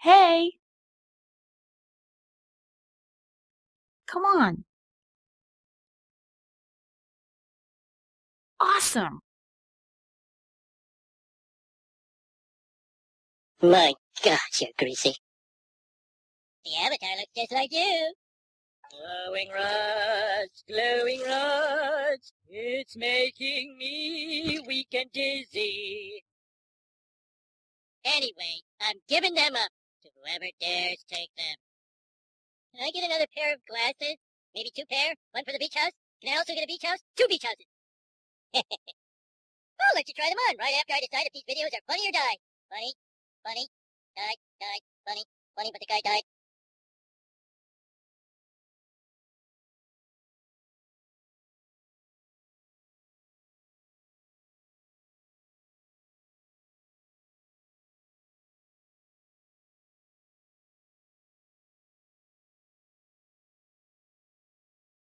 Hey. Come on. Awesome. My gosh, you're greasy. The avatar looks just like you. Glowing rust, glowing rust, it's making me weak and dizzy. Anyway, I'm giving them up to whoever dares take them. Can I get another pair of glasses? Maybe two pair? One for the beach house? Can I also get a beach house? Two beach houses! I'll let you try them on right after I decide if these videos are funny or die. Funny, funny, die, die, funny, funny, but the guy died.